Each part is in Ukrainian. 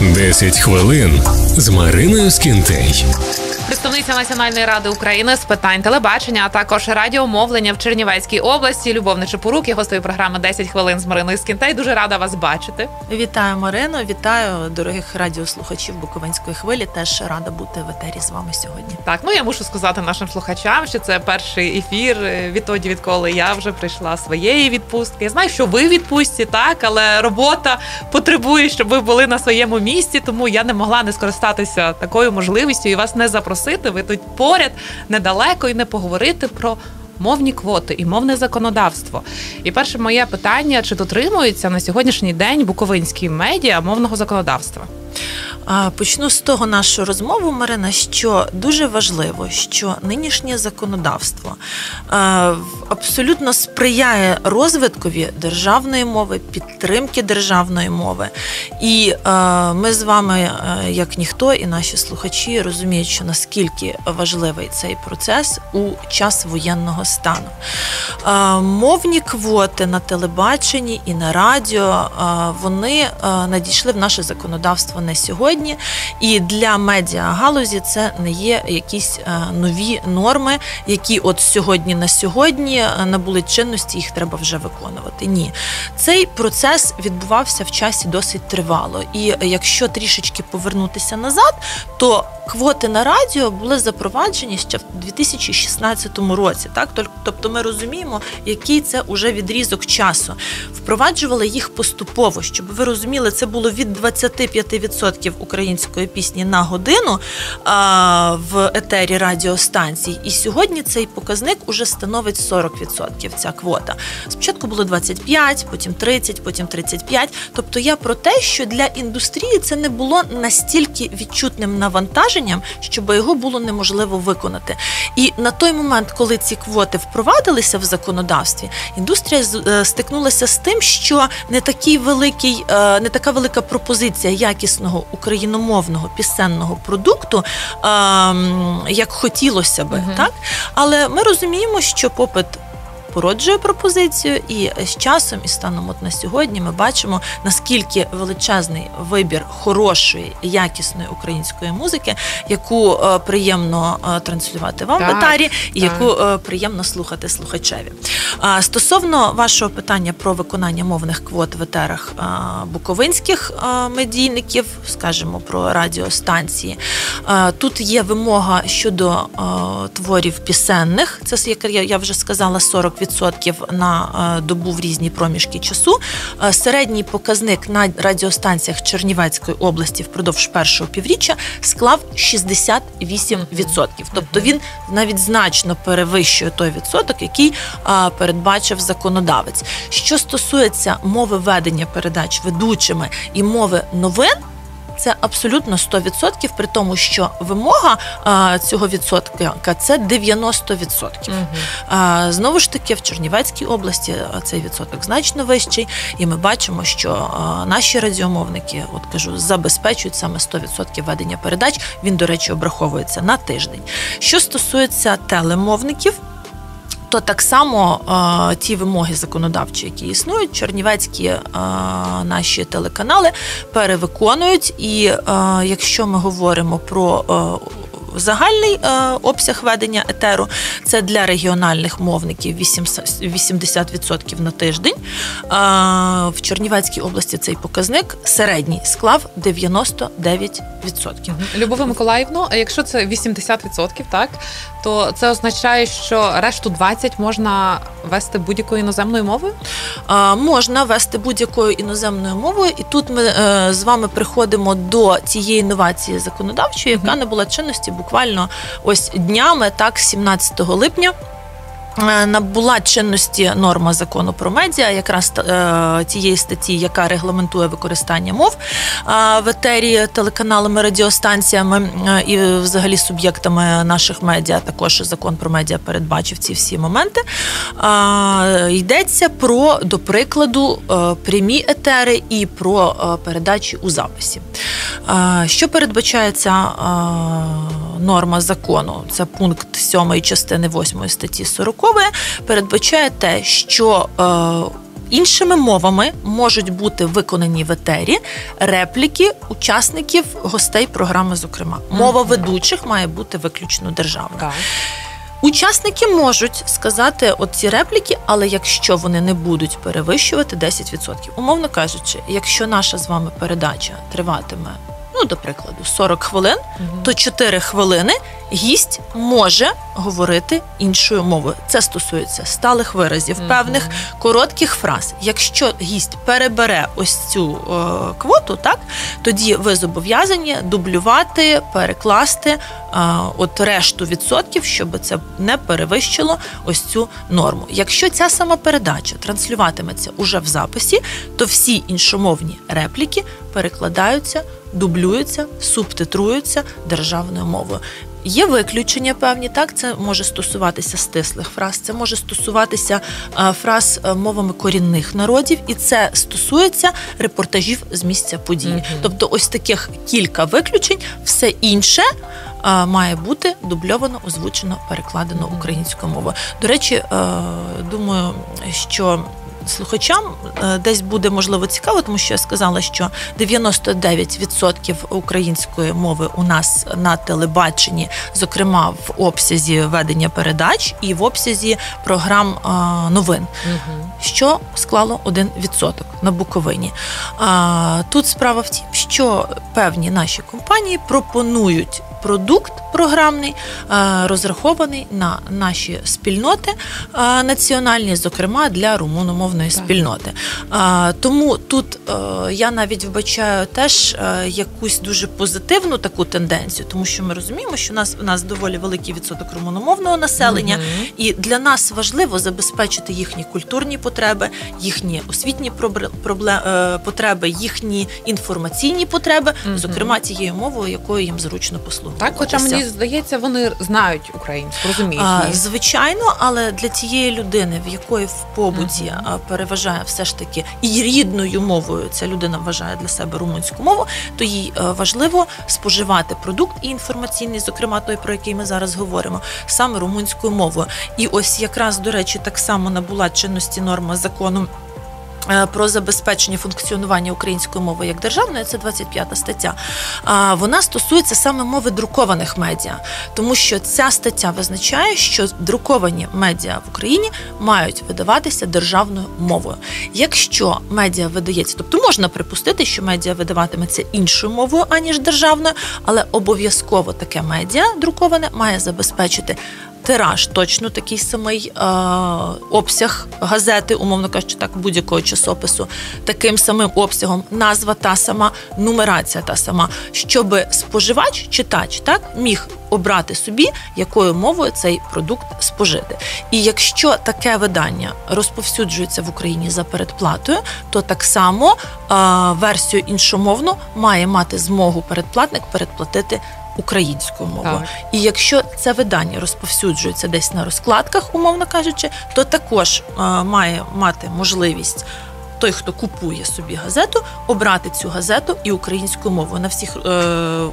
10 хвилин з Мариною Скінтей. Представниця Національної ради України з питань телебачення, а також радіомовлення в Чернівецькій області. Любов Нечепорук, і гостею програми «10 хвилин з Мариною Скінтей. Дуже рада вас бачити. Вітаю Марино, вітаю дорогих радіослухачів Буковинської хвилі. Теж рада бути в етері з вами сьогодні. Так, ну я мушу сказати нашим слухачам, що це перший ефір е, відтоді, відколи я вже прийшла своєї відпустки. Я знаю, що ви відпустці, так, але робота потребує, щоб ви були на своєму місці, тому я не могла не скористатися такою можливістю і вас не запросити. Ви тут поряд недалеко і не поговорити про. Мовні квоти і мовне законодавство. І перше моє питання: чи дотримується на сьогоднішній день буковинські медіа мовного законодавства? Почну з того нашу розмову, Марина, що дуже важливо, що нинішнє законодавство абсолютно сприяє розвиткові державної мови, підтримки державної мови. І ми з вами, як ніхто, і наші слухачі розуміють, що наскільки важливий цей процес у час воєнного стану. Мовні квоти на телебаченні і на радіо вони надійшли в наше законодавство не сьогодні. І для медіагалузі це не є якісь е, нові норми, які от сьогодні на сьогодні е, набули чинності, їх треба вже виконувати. Ні, цей процес відбувався в часі досить тривало. І якщо трішечки повернутися назад, то квоти на радіо були запроваджені ще в 2016 році. Так, тобто ми розуміємо, який це уже відрізок часу. Впроваджували їх поступово, щоб ви розуміли, це було від 25% української пісні на годину а, в етері радіостанцій. І сьогодні цей показник уже становить 40%. Ця квота. Спочатку було 25, потім 30, потім 35. Тобто я про те, що для індустрії це не було настільки відчутним навантаженням, щоб його було неможливо виконати. І на той момент, коли ці квоти впровадилися в законодавстві, індустрія е, стикнулася з тим, що не такий великий, е, не така велика пропозиція якісного україномовного пісенного продукту, ем, як хотілося би, uh так? Але ми розуміємо, що попит породжує пропозицію, і з часом, і станом от на сьогодні, ми бачимо наскільки величезний вибір хорошої якісної української музики, яку е, приємно е, транслювати вам в етарі, і яку е, приємно слухати слухачеві. Стосовно вашого питання про виконання мовних квот в етерах буковинських медійників, скажімо, про радіостанції, тут є вимога щодо творів пісенних. Це як я вже сказала, 40 40% на е, добу в різні проміжки часу. Е, середній показник на радіостанціях Чернівецької області впродовж першого півріччя склав 68%. Тобто він навіть значно перевищує той відсоток, який е, передбачив законодавець. Що стосується мови ведення передач ведучими і мови новин це абсолютно 100%, при тому, що вимога а, цього відсотка це 90%. Угу. А, Знову ж таки, в Чернівецькій області цей відсоток значно вищий, і ми бачимо, що а, наші радіомовники, от кажу, забезпечують саме 100% ведення передач. Він, до речі, обраховується на тиждень. Що стосується телемовників то так само е, ті вимоги законодавчі, які існують, чернівецькі е, наші телеканали перевиконують. І е, якщо ми говоримо про загальний обсяг ведення етеру це для регіональних мовників 80% на тиждень. В Чернівецькій області цей показник середній склав 99%. Любове Миколаївно, а якщо це 80%, так то це означає, що решту 20 можна вести будь-якою іноземною мовою? А, Можна вести будь-якою іноземною мовою, і тут ми е, з вами приходимо до цієї інновації законодавчої, яка не була чинності буквально ось днями, так, 17 липня. Е, набула чинності норма закону про медіа, якраз е, тієї статті, яка регламентує використання мов е, в етері телеканалами, радіостанціями і, взагалі, суб'єктами наших медіа. Також закон про медіа передбачив ці всі моменти. Йдеться про, до прикладу, прямі етери і про передачі у записі. Що передбачається норма закону? Це пункт 7 частини 8 статті 40 передбачає те, що іншими мовами можуть бути виконані в етері репліки учасників гостей програми. Зокрема, мова ведучих має бути виключно державна. Так. Учасники можуть сказати оці репліки, але якщо вони не будуть перевищувати 10%. Умовно кажучи, якщо наша з вами передача триватиме, ну до прикладу, 40 хвилин, то 4 хвилини гість може говорити іншою мовою. Це стосується сталих виразів, певних коротких фраз. Якщо гість перебере ось цю е, квоту, так тоді ви зобов'язані дублювати, перекласти е, от решту відсотків, щоб це не перевищило ось цю норму. Якщо ця сама передача транслюватиметься уже в записі, то всі іншомовні репліки перекладаються, дублюються, субтитруються державною мовою. Є виключення певні, так це може стосуватися стислих фраз, це може стосуватися е, фраз е, мовами корінних народів, і це стосується репортажів з місця події. Мгм. Тобто, ось таких кілька виключень, все інше. е, Має бути дубльовано, озвучено, перекладено українською мовою. До речі, думаю, що слухачам е, десь буде можливо цікаво, тому що я сказала, що 99% української мови у нас на телебаченні, зокрема в обсязі ведення передач і в обсязі програм е, новин Мгм. що склало 1% на Буковині. Тут справа в тім, що певні наші компанії пропонують продукт програмний, е, розрахований на наші спільноти е, національні, зокрема для румуномовної спільноти. Тому тут е, я навіть вбачаю теж е, якусь дуже позитивну таку тенденцію, тому що ми розуміємо, що у нас у нас доволі великий відсоток румуномовного населення. Мгм. І для нас важливо забезпечити їхні культурні потреби, їхні освітні е, потреби, їхні інформаційні потреби, Мгм. зокрема тією мовою, якою їм зручно послуговуватися. Так, хоча мені здається, вони знають українську, розуміють її. звичайно, але для тієї людини, в якої в побуті а, переважає все ж таки і рідною мовою ця людина вважає для себе румунську мову, то їй е, важливо споживати продукт і інформаційний, зокрема той, про який ми зараз говоримо, саме румунською мовою. І ось якраз до речі, так само набула чинності норма закону. Е, Про забезпечення функціонування української мови як державної, це 25 стаття. Вона стосується саме мови друкованих медіа, тому що ця стаття визначає, що друковані медіа в Україні мають видаватися державною мовою. Якщо медіа видається, тобто можна припустити, що медіа видаватиметься іншою мовою аніж державною, але обов'язково таке медіа друковане має забезпечити. Тираж точно такий самий е, обсяг газети, умовно кажучи, так будь-якого часопису, таким самим обсягом, назва та сама, нумерація та сама, щоб споживач, читач, так міг обрати собі, якою мовою цей продукт спожити. І якщо таке видання розповсюджується в Україні за передплатою, то так само е, версію іншомовну має мати змогу передплатник передплатити українською мовою. Так. І якщо це видання розповсюджується десь на розкладках, умовно кажучи, то також е, має мати можливість. Той, хто купує собі газету, обрати цю газету і українською мовою на всіх е,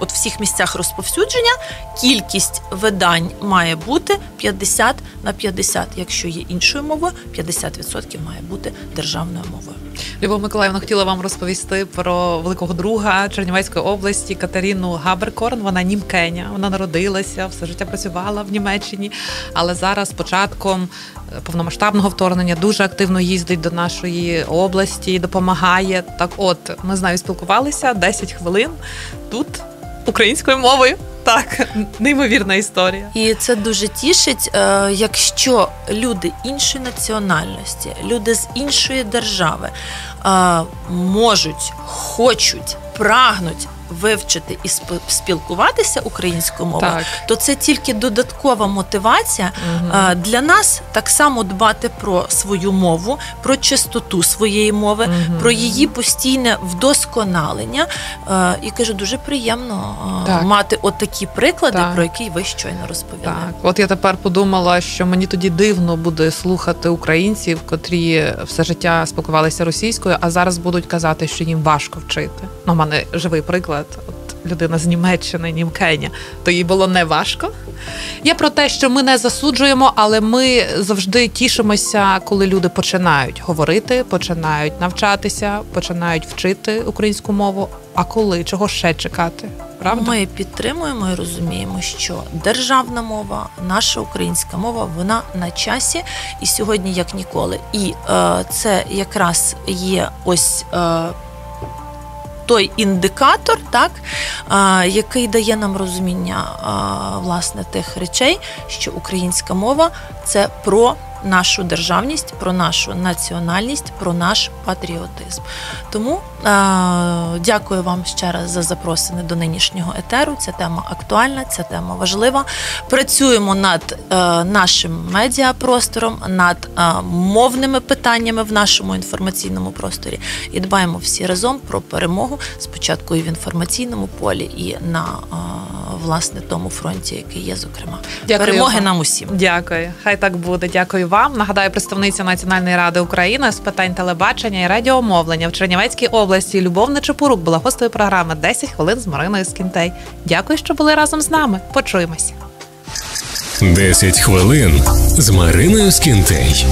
от всіх місцях розповсюдження кількість видань має бути 50 на 50. Якщо є іншою мовою, 50% має бути державною мовою. Любов Миколаївна хотіла вам розповісти про великого друга Чернівецької області Катерину Габеркорн. Вона німкеня. Вона народилася, все життя працювала в Німеччині, але зараз початком е, повномасштабного вторгнення дуже активно їздить до нашої області, допомагає. Так, от ми з нею спілкувалися 10 хвилин тут українською мовою. Так, неймовірна історія. І це дуже тішить, е, якщо люди іншої національності, люди з іншої держави е, можуть, хочуть, прагнуть вивчити і сп- спілкуватися українською мовою, Так. то це тільки додаткова мотивація е, для нас так само дбати про свою мову, про чистоту своєї мови, Мгм. про її постійне вдосконалення. І кажу, дуже приємно Так. мати от такі приклади, Так. про які ви щойно розповіли. Так, от я тепер подумала, що мені тоді дивно буде слухати українців, котрі все життя спілкувалися російською, а зараз будуть казати, що їм важко вчити. Ну, у мене живий приклад. От людина з Німеччини, німкеня, то їй було не важко. Я про те, що ми не засуджуємо, але ми завжди тішимося, коли люди починають говорити, починають навчатися, починають вчити українську мову. А коли чого ще чекати? Правда? Ми підтримуємо і розуміємо, що державна мова, наша українська мова, вона на часі і сьогодні як ніколи. І е, це якраз є ось. Е, той індикатор, так, який дає нам розуміння власне тих речей, що українська мова це про нашу державність, про нашу національність, про наш патріотизм. Тому дякую вам ще раз за запросини до нинішнього етеру. Ця тема актуальна, ця тема важлива. Працюємо над е, нашим медіапростором, над е, мовними питаннями в нашому інформаційному просторі і дбаємо всі разом про перемогу спочатку і в інформаційному полі, і на е, власне тому фронті, який є, зокрема. Дякую Перемоги вам. нам усім. Дякую, хай так буде. Дякую вам. Нагадаю, представниця Національної ради України з питань телебачення і радіомовлення в Чернівецькій області Любов Нечепорук була гостею програми «10 хвилин з Мариною Скінтей. Дякую, що були разом з нами. Почуємося. 10 хвилин з Мариною Скінтей.